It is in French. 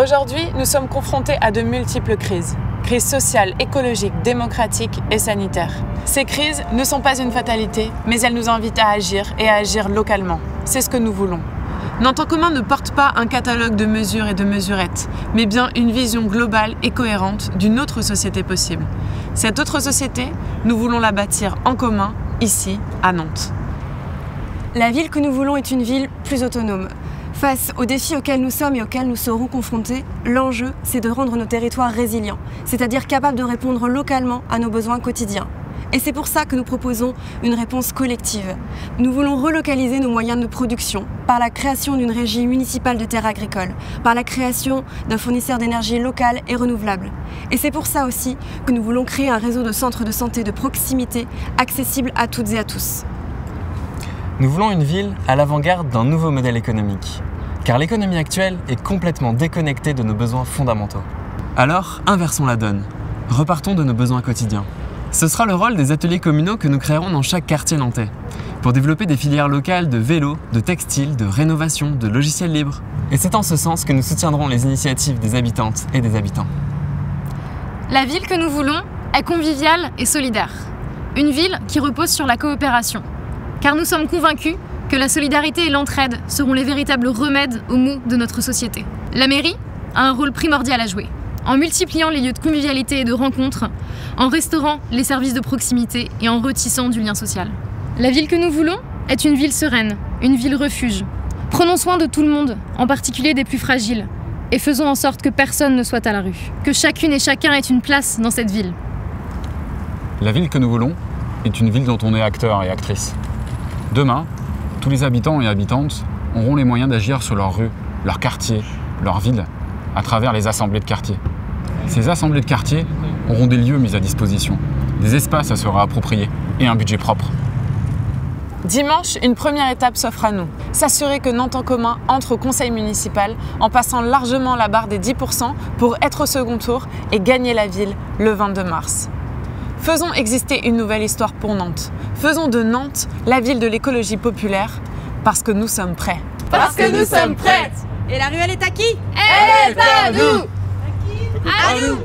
Aujourd'hui, nous sommes confrontés à de multiples crises. Crises sociales, écologiques, démocratiques et sanitaires. Ces crises ne sont pas une fatalité, mais elles nous invitent à agir et à agir localement. C'est ce que nous voulons. Nantes en commun ne porte pas un catalogue de mesures et de mesurettes, mais bien une vision globale et cohérente d'une autre société possible. Cette autre société, nous voulons la bâtir en commun, ici, à Nantes. La ville que nous voulons est une ville plus autonome. Face aux défis auxquels nous sommes et auxquels nous serons confrontés, l'enjeu, c'est de rendre nos territoires résilients, c'est-à-dire capables de répondre localement à nos besoins quotidiens. Et c'est pour ça que nous proposons une réponse collective. Nous voulons relocaliser nos moyens de production par la création d'une régie municipale de terres agricoles, par la création d'un fournisseur d'énergie locale et renouvelable. Et c'est pour ça aussi que nous voulons créer un réseau de centres de santé de proximité accessible à toutes et à tous. Nous voulons une ville à l'avant-garde d'un nouveau modèle économique, car l'économie actuelle est complètement déconnectée de nos besoins fondamentaux. Alors, inversons la donne. Repartons de nos besoins quotidiens. Ce sera le rôle des ateliers communaux que nous créerons dans chaque quartier nantais, pour développer des filières locales de vélo, de textile, de rénovation, de logiciels libres. Et c'est en ce sens que nous soutiendrons les initiatives des habitantes et des habitants. La ville que nous voulons est conviviale et solidaire. Une ville qui repose sur la coopération. Car nous sommes convaincus que la solidarité et l'entraide seront les véritables remèdes aux maux de notre société. La mairie a un rôle primordial à jouer en multipliant les lieux de convivialité et de rencontres, en restaurant les services de proximité et en retissant du lien social. La ville que nous voulons est une ville sereine, une ville refuge. Prenons soin de tout le monde, en particulier des plus fragiles, et faisons en sorte que personne ne soit à la rue, que chacune et chacun ait une place dans cette ville. La ville que nous voulons est une ville dont on est acteur et actrice. Demain, tous les habitants et habitantes auront les moyens d'agir sur leur rue, leur quartier, leur ville, à travers les assemblées de quartier. Ces assemblées de quartier auront des lieux mis à disposition, des espaces à se réapproprier et un budget propre. Dimanche, une première étape s'offre à nous. S'assurer que Nantes en commun entre au conseil municipal en passant largement la barre des 10% pour être au second tour et gagner la ville le 22 mars. Faisons exister une nouvelle histoire pour Nantes. Faisons de Nantes la ville de l'écologie populaire parce que nous sommes prêts. Parce que nous sommes prêtes. Et la ruelle est à qui? Elle est à nous. À qui À nous